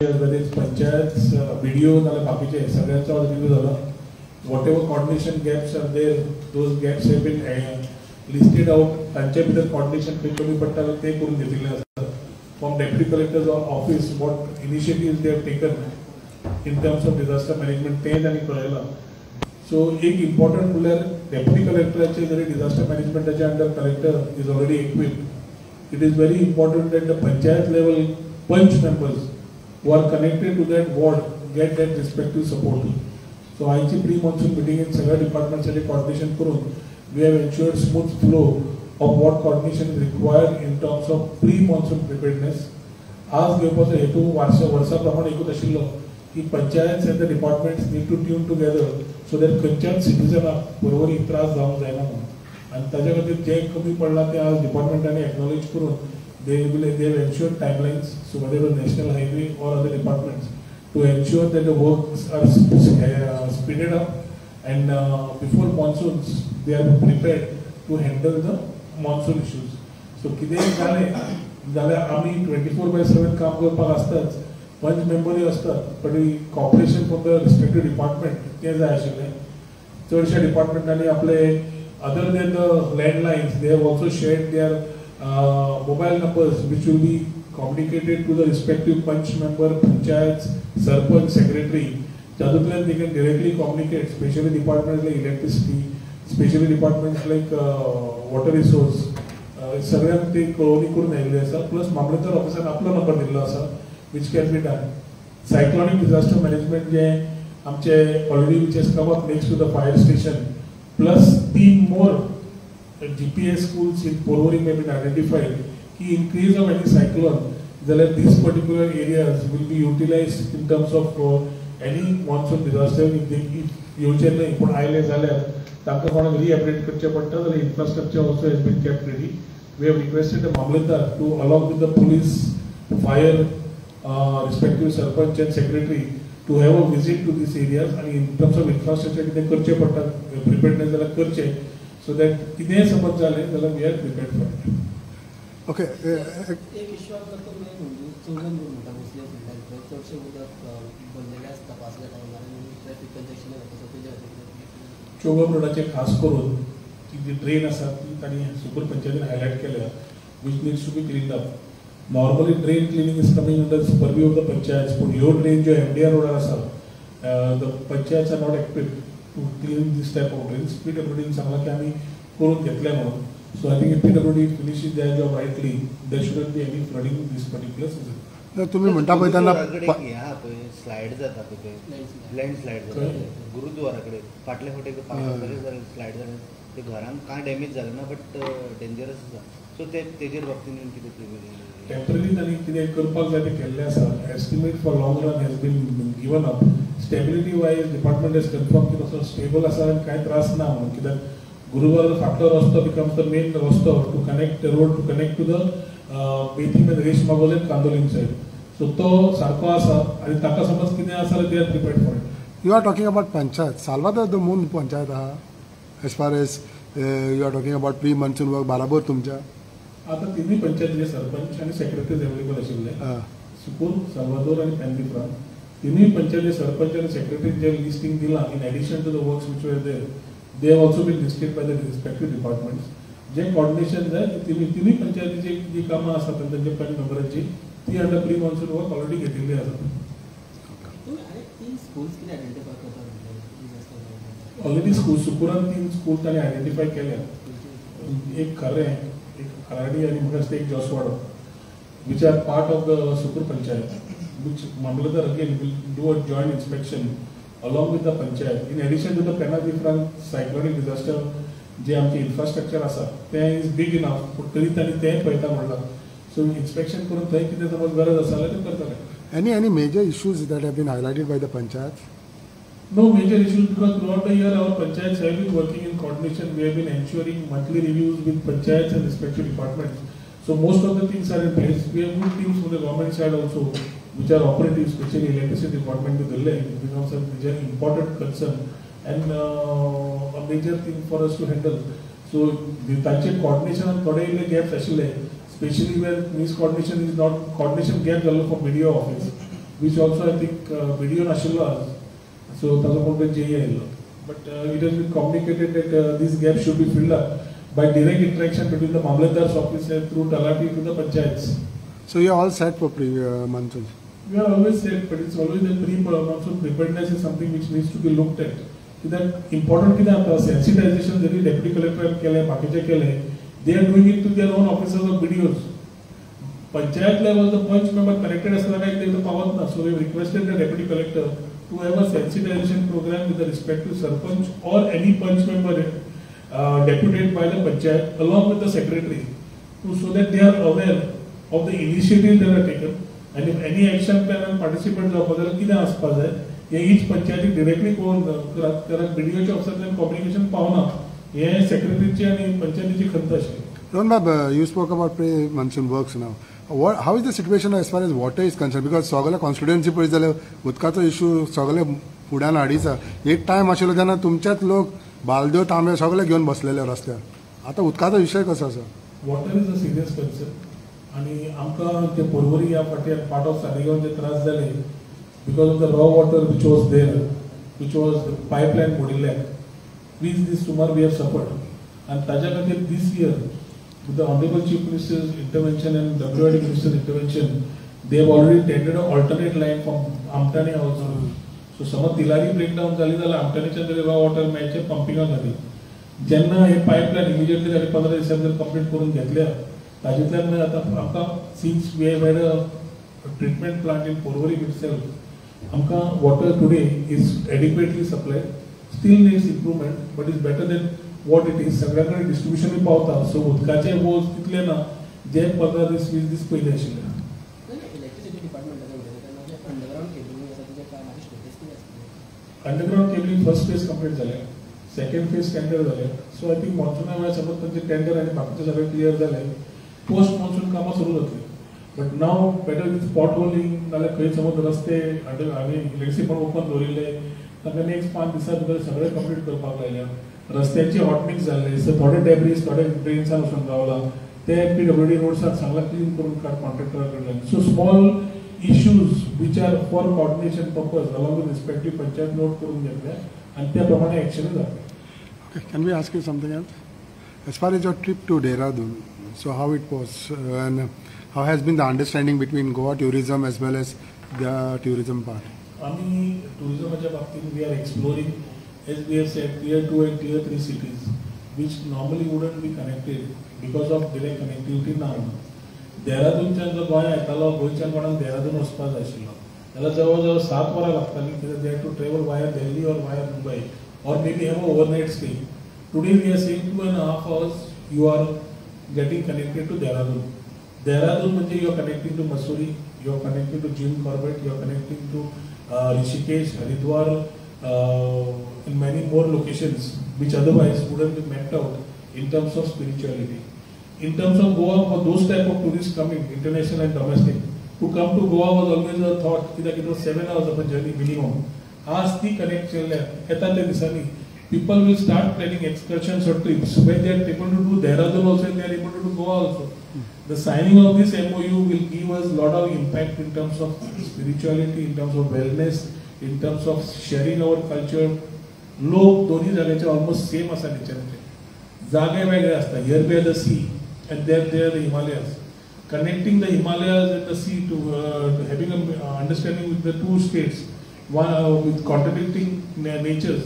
बरेच panchayat panchayats, uh, नाल्या बाकीचे सगळ्यांचा रिव्ह्यू झाला. Whatever coordination gaps are there those gaps have been listed out तांचे भितर कॉर्डिनेशन खंय कमी पडटा ते करून घेतिल्लें आसा from deputy collector office what initiative they have taken in terms of disaster management ते तांणी कळयलां सो एक इम्पॉर्टंट म्हणल्यार डेप्युटी कलेक्टराचे जरी disaster मॅनेजमेंटाचे under collector is already equipped it is very important that the panchayat level panch members who are connected to that ward get that respective support. So आयची pre monsoon मिटिंगेन सगळ्या डिपार्टमेंट्साचे coordination करून we have ensured smooth flow of what coordination is required in terms of pre-monsoon preparedness. आज घेवपाचो हेतू वर्सा वर्सा प्रमाणे एकूच आशिल्लो की panchayat and the departments need to tune together so that खंयच्याच सिटीजनाक बरोबर त्रास जावंक जायना म्हणून आणि ताच्या खातीर जे कमी पडला ते आज डिपार्टमेंटांनी एक्नॉलेज करून they will they have ensure timelines so what national highway or other departments to ensure that the works are speeded up and before monsoons they are prepared to handle the monsoon issues so कितेंय जालें जाल्यार आमी twenty four by seven काम करपाक आसताच पंच मेंबरूय असतात पण cooperation from the respective department तें जाय आशिल्लें चडशा डिपार्टमेंटांनी आपले other than the landlines, they have also shared their uh, mobile numbers which will be communicated to the respective punch member, panchayats, sarpanch, secretary. Jadutlan they can directly communicate, especially departments like electricity, especially departments like uh, water resource. Uh, सगळ्यांक ते कळोवणी करून आयिल्ले आसा plus मामलेदार ऑफिसान आपलो number दिल्लो आसा which can be done cyclonic disaster management जे आमचे already which is come up next to the fire station plus तीन more uh, GPS schools in Porvorim have been identified. Ki in case of any cyclone, then these particular areas will be utilized in terms of uh, any monsoon disaster. If they if येवचे न्हय पूण आयले जाल्यार तांकां कोणाक रिएपरेट करचें पडटा जाल्यार infrastructure also has been kept ready we have requested the mamlatdar to along with the police fire respective sarpanch and secretary to have a visit to these areas आनी इन टर्म्स ऑफ इन्फ्रास्ट्रक्चर कितें करचें पडटा preparedness जाल्यार करचें so that कितेंय समज जालें जाल्यार we are prepared for okay एक म्हणजे चौगन रोड म्हणटा मुसले फुडल्यान थंय चडशें उदक भरलेलें आसता पावसाच्या टायमार आनी ट्रॅफिक कंजक्शन जाता सो तेज्या खातीर चोगम रोडाचे खास करून ती जी ड्रेन आसा ती तांणी सुपर पंचायतीन हायलायट केल्या which needs to be clean up normally drain cleaning is coming under purview of the panchayat पूण ह्यो ड्रेन ज्यो एम डी आर रोडार आसा the panchayat are not equipped to clean these type of drains P W dean सांगलां की आमी करून घेतले म्हणून. So I think P W D finishes their job rightly there shouldn't be any flooding this particular season तुम्ही म्हणता पळय तेन्ना गुरुद्वाराकडे प- एक आहा पळय स्लायड जाता पळय ते Landslide. लँडस्लायड खंय? जाता गुरुद्वारा कडेन फाटले स्लायड जालें ते घरांक कांय डॅमेज जालें ना बट डेंजरस आसा सो ते तेजेर बाबतीन कितें प्रिपेर टेंपररी तांणी कितें करपाक जाय तें केल्लें आसा. Estimate for long run has been given up stability wise department has confirm की तसो स्टेबल आसा आनी कांय त्रास ना म्हणून. कित्याक गुरुवार फाटलो रस्तो बिकम्स द मेन रस्तो to connect road to connect to the Betim Reis मागोल Candolim said so तो सारको आसा आनी ताका समज कितें आसा जाल्यार they are prepared for it you are talking about panchayat Salvador do Mundo panchayat आहा. As far as you are talking about pre monsoon work बाराबर तुमच्या. आतां तिनूय पंचायतीचे सरपंच आनी सेक्रेटरीज अवेलेबल आशिल्ले आं. सुकूर साल्वादोर आणि पॅन्दिफ्रान तिन्ही पंचायती सरपंच आणि सेक्रेटरी जे लिस्टिंग दिला in addition to the works which were there they have also been listed by the respective departments जे कॉर्डिनेशन जाय तिन्ही तिन्ही पंचायतीची जी कामां आसात तांचे पंच मेंबरांची ती under pre monsoon work already घेतिल्ली आणि म्हणजे ऑलरेडी स्कूल सुकुरान तीन स्कूल ताणें आयडेंटिफाय केल्या. एक खरें Karadi and आणि म्हाका दिसता which are part of the Sukur Panchayat, which Mamladar again will do a joint inspection along with the Panchayat. In addition to the Penadifran cyclonic disaster, जे आमचे इन्फ्रास्ट्रक्चर आसा तें इज बिग इनफ पूण तरी तांणी तें पळयता म्हणलां सो इन्स्पेक्शन करून थंय कितें समज गरज आसा जाल्यार ते करतले any any major issues that have been highlighted by the panchayat No major issues because throughout the year our panchayats have been working in coordination. We have been ensuring monthly reviews with panchayats and respective departments. So most of the things are in place. We have good teams from the government side also, which are operative, especially electricity department with the which becomes a major important concern and uh, a major thing for us to handle. So the Tanche coordination and Kodaile gaps actually, especially where miscoordination is not coordination gap, also for video office, which also I think uh, video national so ताजो कोण तरी JE आयिल्लो but uh, it has been communicated that uh, this gap should be filled up by direct interaction between the Mamlatdar's office and through Talati to the panchayats. So you're all set for pre uh, monsoon. We have always said, but it's always the pre-monsoon preparedness is something which needs to be looked at. कित्याक important कितें जाता sensitization जरी deputy कलेक्टरान केलें बाकीचे केलें they are doing it to their own officers of BDOs panchayat level panch member connected असताना काही ते पावत ना so we requested the deputy collector to have a sensitization program with respect to sarpanch or any panch member uh, deputed by the panchayat along with the secretary to so that they are aware of the initiatives that are taken and if any action plan and participant जावपा जाल्यार कितें आसपा जाय हे each पंचायतीक directly कोण करात कारण बीडीओच्या ऑफिसांतल्यान कम्युनिकेशन पावना हे सेक्रेटरीची आनी पंचायतीची खंत आशिल्ली Ron Bab, uh, you spoke about pre-monsoon works now. What, how is the situation as far as water is concerned? Because सगळे कॉन्स्टिट्युएन्सी पळयत जाल्यार उदकाचो इश्यू सगळे फुड्यान हाडीचा एक टायम आशिल्लो तेन्ना तुमचेच लोक बालद्यो तांबे सगळे घेवन बसलेले रस्त्यार आतां उदकाचो विशय कसो आसा water is a serious concern आणि आमकां ते पर्वरी ह्या फाटी पार्ट ऑफ सालिगांव जे त्रास जाले because of the raw water which was there which was pipeline मोडिल्ल्याक वीज दीस सुमार वी हॅव सफर्ड आणि ताज्या खातीर this year with the Honorable Chief Minister's intervention and WID Minister's intervention, they have already tendered an alternate line from Amtani also. So समज Tillari breakdown झाली जाल्यार आमटाणीच्या तरी वॉटर मेळचे पंपिंग झाली. ज्यांना हे पाईपलाईन इमिजिएटली झाली पंधरा दिसांनी जर कंप्लीट करून घेतल्या. तातूंतल्यान आता आमकां since we have had a treatment plant in Porvorim itself आमकां water today is adequately supply still needs improvement but is better than what it is सगळ्याकडे distribution पावता. सो उदकाचे वोज तितले ना जे पंदरा दीस वीस दीस पयलीं आशिल्ले underground underground cabling first phase complete झाले सेकंड फेज टेंडर झाले सो आय थिंक मॉन्सूना वेळार समज त्यांचे टेंडर आणि बाकीचे सगळे क्लियर झाले पोस्ट मॉन्सून कामां सुरू जातली but now better with spot holing नाल्यार खंय समज रस्ते अंडर इलेक्ट्रिसिटी पण ओपन दवरिल्ले ताका नेक्स्ट पांच दिसां भितर सगळे कंप्लीट करपाक लायल्या रस्त्याचे हॉटमिक्स सो थोडे डेब्रीज थोडे ड्रेन्सान वचून रावला ते पी डब्ल्यू डी रोड्साक सांगला क्लीन करून कॉन्ट्रॅक्टरा कडल्यान so small issues which are for coordination purpose along with respective panchayat note करून घेतले आणि त्या प्रमाणे ऍक्शन जातले Okay, can we ask you something else? As far as your trip to Dehradun, so how it was uh, and how has been the understanding between Goa tourism as well as the tourism part? आम्ही टुरिझमाच्या बाबतीत we are exploring SBFs at tier 2 and tier 3 cities, which normally wouldn't be connected because of direct connectivity now. देहरादूनच्यान जो गोंय येतालो गोंयच्या कोणाक देहरादून वचपाक जाय आशिल्लो जाल्यार जवळ जवळ सात वरां लागतालीं कित्याक they to travel via Delhi और via Mumbai or may be have a overnight stay today we are same two and half hours you are getting connected to Dehradun Dehradun म्हणजे you are connecting to Mussoorie you are connecting to Jim Corbett you are connecting to Rishikesh Haridwar Uh, in many more locations which otherwise wouldn't be mapped out in terms of spirituality. In terms of Goa, for those type of tourists coming, international and domestic, who come to Goa was always a thought that it was seven hours of a journey minimum. Ask the connection lab, people will start planning excursions or trips when they are able to do Dehradun also and they are able to do Goa also. The signing of this MOU will give us a lot of impact in terms of spirituality, in terms of wellness, in terms of sharing our culture लोक दोन्ही जागेचे almost same असा nature म्हणजे जागे वेगळे असतात. Here by the sea and there there the Himalayas connecting the Himalayas and the sea to having a understanding with the two states one with contradicting natures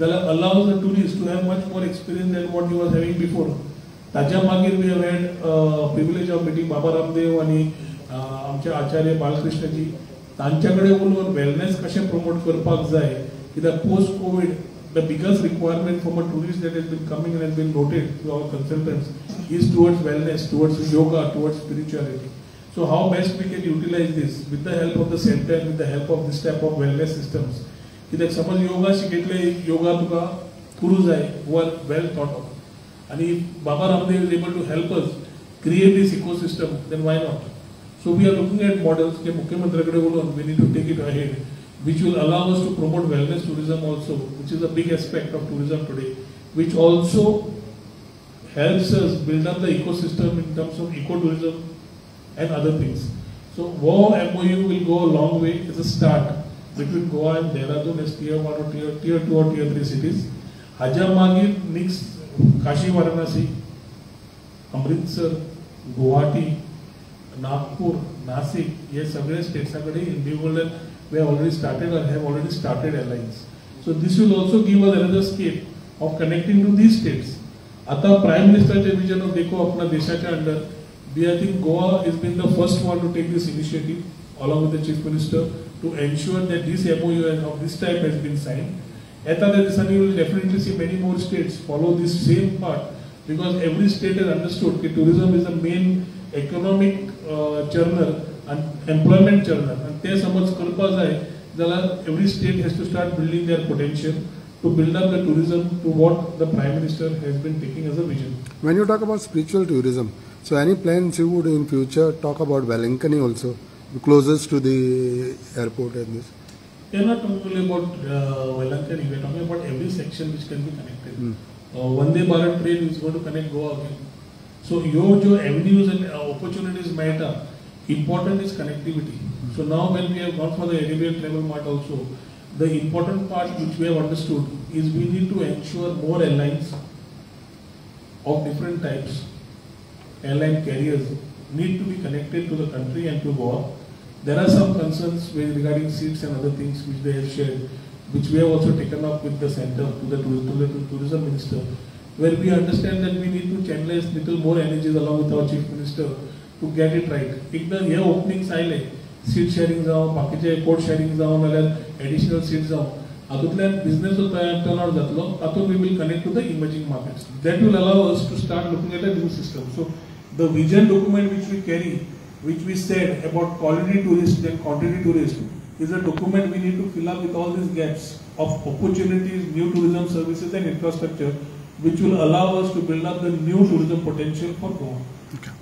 that allows the tourist to have much more experience than what you are having before ताज्या मागीर we have had privilege of meeting Baba Ramdev आणि आमचे आचार्य बालकृष्णजी. तांचे तांच्याकडे उलवून wellness कसे promote करपाक जाय कित्याक post covid the biggest requirement for a tourist that is been coming as been noted to our consultant is towards wellness towards yoga towards spirituality so how best we can utilize this with the help of the centre with the help of this type of wellness systems कित्याक समज योगा शिकयतले योगा तुका पुरू जाय Wu well thought of आणि Baba Ramdev is able to help us create these ecosystem then why not So we are looking at models, Mukhyamantra and we need to take it ahead, which will allow us to promote wellness tourism also, which is a big aspect of tourism today, which also helps us build up the ecosystem in terms of ecotourism and other things. So war MOU will go a long way as a start between Goa and Dehradun as tier 1 or tier, tier 2 or tier 3 cities. Hajamagir next Kashi Varanasi, Amritsar, Guwahati, Nagpur Nashik हे सगळे स्टेट्साकडे individual way already started or have already started airlines so this will also give us another scope of connecting to these states आता prime मिनिस्टरचे vision of देखो आपल्या देशाच्या under we I think Goa is been the first one to take this initiative along with the chief minister to ensure that this MOU of this type has been signed. येत्या दिसांनी you will definitely see many more states follow this same path because every state has understood that tourism is the uh, churner and employment churner and ते समज करपा जाय जाल्यार every state has to start building their potential to build up the tourism to what the prime minister has been taking as a vision. When you talk about spiritual tourism, so any plans you would in future talk about Velankani also, closest to the airport and this? We are not talking about uh, Velankani, we are talking about every section which can be connected. Hmm. Uh, Vande Bharat train is going to connect Goa again. So your जो avenues and uh, opportunities मेळटा, important is connectivity. So now when we have gone for the Arabian travel mart also, the important part which we have understood is we need to ensure more airlines of different types, airline carriers need to be connected to the country and to Goa. There are some concerns with regarding seats and other things which they have shared, which we have also taken up with the center, to the, tour- to the tourism minister, where we understand that we need to channelize little more energies along with our chief minister to get it right. एकदा हे openings आयले seat sharing जावं बाकीचे airport sharing जावं नाल्यार additional seat जावं हातूंतल्यान business जो तयार टर्न आउट जातलो तातूंत we will connect to the emerging markets that will allow us to start looking at a new system so the vision document which we carry which we said about quality tourists and quantity tourists is a document we need to fill up with all these gaps of opportunities, new tourism services and infrastructure which will allow us to build up the new tourism potential for Goa. Okay.